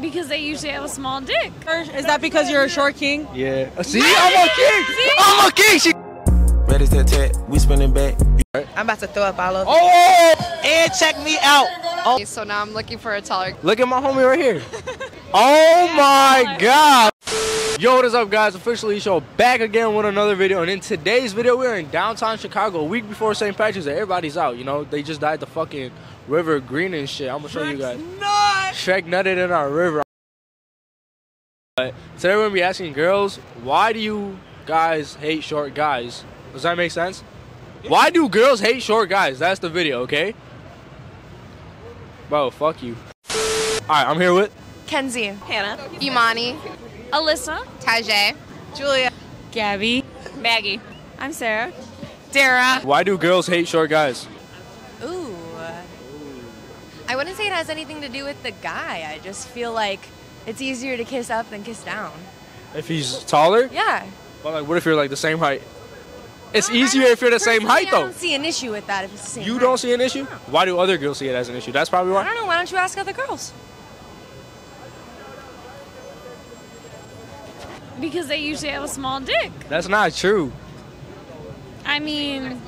Because they usually have a small dick. Is that because you're a short king? Yeah. See, I'm a king. I'm a king. She. Ready to attack, we spinning back. I'm about to throw up all over. Oh, and check me out. Oh, So now I'm looking for a taller. look at my homie right here. Oh my God. Yo, what is up, guys? OfficialEsho back again with another video. And in today's video, we're in downtown Chicago, a week before St. Patrick's Day. Everybody's out, you know. They just dyed the fucking river green and shit. I'm gonna show you guys. Shrek nutted in our river. But today we're gonna be asking girls, why do you guys hate short guys? Does that make sense? Why do girls hate short guys? That's the video, okay? Bro, fuck you. Alright, I'm here with Kenzie. Hannah. Imani. Alyssa. Tajay. Julia. Gabby. Maggie. I'm Sarah. Dara. why do girls hate short guys? Ooh. I wouldn't say it has anything to do with the guy. I just feel like it's easier to kiss up than kiss down. If he's taller? Yeah. But like what if you're like the same height? It's easier if you're the same height though. I don't see an issue with that if it's the same You height. don't see an issue? Why do other girls see it as an issue? That's probably why. I don't know. Why don't you ask other girls? Because they usually have a small dick. That's not true. I mean,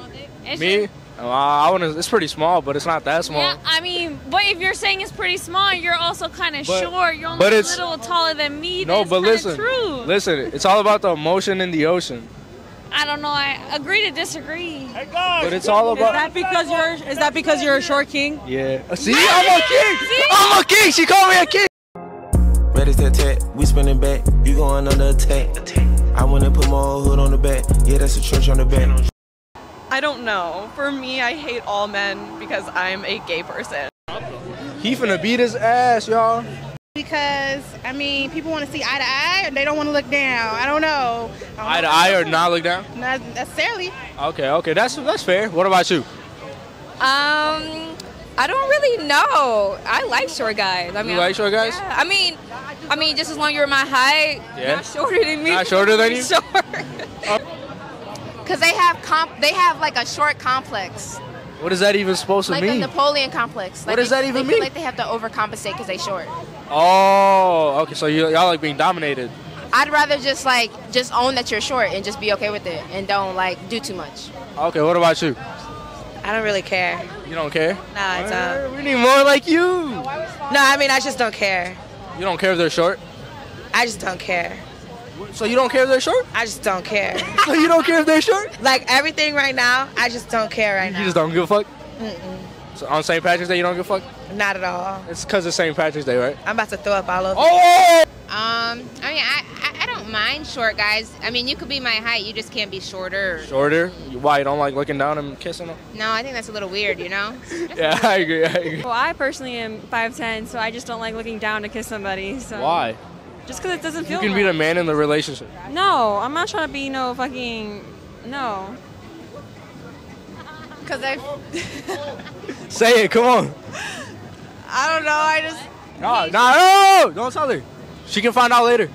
it's Me? Just- Uh, I want to. It's pretty small, but it's not that small. yeah, I mean, but if you're saying it's pretty small, you're also kind of short. You're only but a little taller than me. No, That's but listen, true. listen. It's all about the emotion in the ocean. I don't know. I agree to disagree. Hey guys, But it's all about. Is about. that because you're is that because you're a short king? Yeah. See, I'm a king. I'm a king. She called me a king. Ready to attack, we spinning back. You going under attack. I wanna put my old hood on the back. Yeah, that's a trench on the back. I don't know. For me, I hate all men because I'm a gay person. He finna beat his ass, y'all. because I mean people want to see eye to eye and they don't want to look down. I don't know. I don't Eye to eye or not look down. Not necessarily. Okay, okay. That's that's fair. What about you? Um, I don't really know. I like short guys. I mean, You like short guys? Yeah. I mean, I mean, just as long as you're my height, Yeah. not shorter than me. Not shorter than you? Short. Cause they have comp, they have like a short complex, What is that even supposed to like a? Napoleon complex. Like What does they, that even they feel mean? like they have to overcompensate because they short. Oh, okay. So you, y'all like being dominated. I'd rather just like just own that you're short and just be okay with it and don't like do too much. Okay. What about you? I don't really care. You don't care? Nah, I don't. We need more like you. No, I mean I just don't care. You don't care if they're short. I just don't care. So you don't care if they're short? I just don't care. So you don't care if they're short? like everything right now, I just don't care right You now. You just don't give a fuck. Mm-mm. So on St. Patrick's Day, you don't give a fuck. Not at all. It's because it's St. Patrick's Day, right? I'm about to throw up all over. Oh! Um, I mean, I, I, I don't mind short guys. I mean, you could be my height, you just can't be shorter. Shorter. Why you don't like looking down and kissing them? No, I think that's a little weird, you know? Yeah, I agree. I agree. Well, I personally am 5'10, so I just don't like looking down to kiss somebody. So Why? Just because it doesn't feel. You feel can be the man in the relationship. No, I'm not trying to be no fucking. No. Cause I, Say it. Come on. I don't know. I just No, no, no, don't tell her. She can find out later.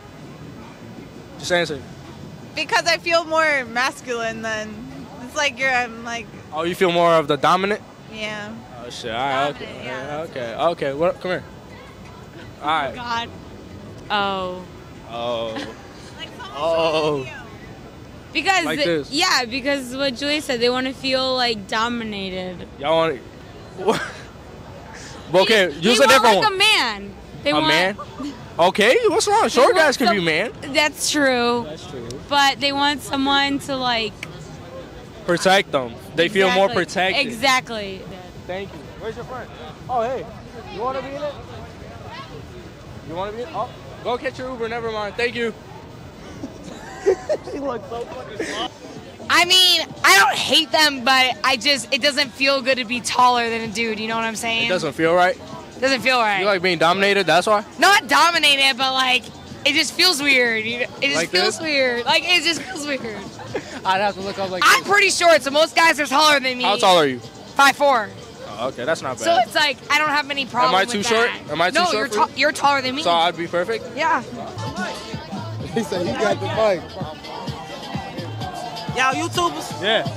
Just answer. Because I feel more masculine than it's like you're I'm like Oh, you feel more of the dominant? yeah. Oh shit. All right. Okay. Yeah. Okay. Okay. What? Come here. All right. God. Oh. oh. Oh. Oh. Because Like they- this. yeah, because what Julie said, they want to feel like dominated. Y'all want? What? Okay. They- Use they a different want like one. a man. They A want, man? Okay. What's wrong? Short guys can some- be man. That's true. That's true. But they want someone to like Protect them. They feel more protected. Exactly. Thank you. Where's your friend? Oh, hey. You want to be in it? You want to be in it? Oh, go catch your Uber. Never mind. Thank you. she looks so fucking smart. I mean, I don't hate them, but I just it doesn't feel good to be taller than a dude. You know what I'm saying? It doesn't feel right. Doesn't feel right. You like being dominated, that's why? Not dominated, but like it just feels weird. It just Like feels this? weird. Like it just feels weird. I'd have to look up like I'm pretty short, so most guys are taller than me. How tall are you? Five four. Oh, okay, that's not bad. So it's like I don't have any problem. Am I with too that. short? Am I too no, short you're you? ta- you're taller than me. So I'd be perfect? yeah. He said he got the mic. y'all YouTubers. Yeah.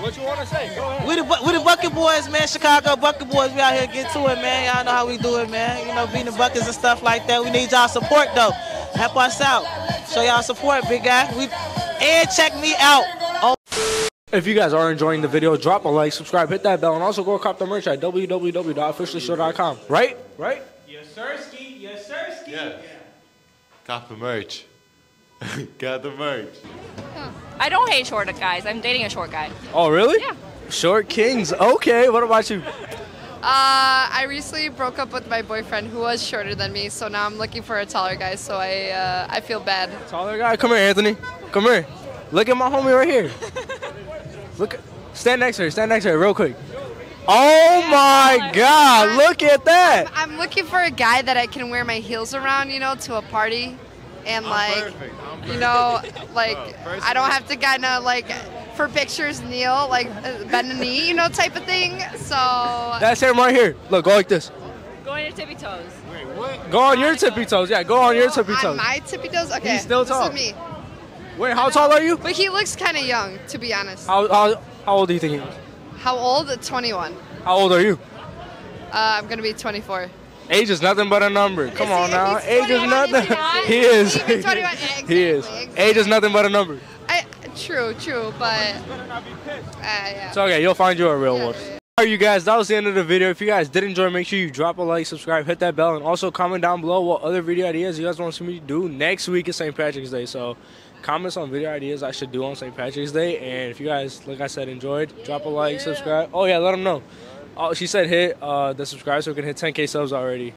What you want to say? Go ahead. We the, we the Bucket Boys, man. Chicago Bucket Boys. We out here get to it, man. Y'all know how we do it, man. You know, beating the buckets and stuff like that. We need y'all support, though. Help us out. Show y'all support, big guy. We and check me out. On If you guys are enjoying the video, drop a like, subscribe, hit that bell, and also go cop the merch at www.officialesho.com. Right? Right? Yes, sirski. Yes, sirski. Yeah. Cop the merch. Got the merch. I don't hate short guys. I'm dating a short guy. Oh, really? Yeah. Short Kings. Okay. What about you? Uh, I recently broke up with my boyfriend who was shorter than me, so now I'm looking for a taller guy. So I uh, I feel bad. Taller guy. Come here, Anthony. Come here. Look at my homie right here. Look. Stand next to her. Stand next to her, real quick. Oh my God! Look at that. I'm looking for a guy that I can wear my heels around, you know, to a party, and like, you know, like I don't have to kind of like for pictures kneel, like uh, bend a knee, you know, type of thing. So That's him right here. Look, go like this. Go on your tippy toes. Wait, what? Go on your tippy toes. Yeah, go on your tippy toes. on toes. my tippy toes. Okay, He's still this tall. is me. Wait, how tall are you? But he looks kind of young, to be honest. How, how, how old do you think he is? How old? 21. How old are you? Uh, I'm gonna be 24. Age is nothing but a number. Come on now. Age is nothing. is he? He is. Even 21, He is. Age is nothing but a number. I, true, true, but uh, yeah. It's okay. You'll find you a real one. Alright, you guys, that was the end of the video. If you guys did enjoy, make sure you drop a like, subscribe, hit that bell, and also comment down below what other video ideas you guys want to see me do. Next week is St. Patrick's Day, so comments on video ideas I should do on St. Patrick's Day. And if you guys, like I said, enjoyed, drop a like, subscribe. Oh yeah, let them know. Oh, she said hit uh, the subscribe so we can hit 10k subs already.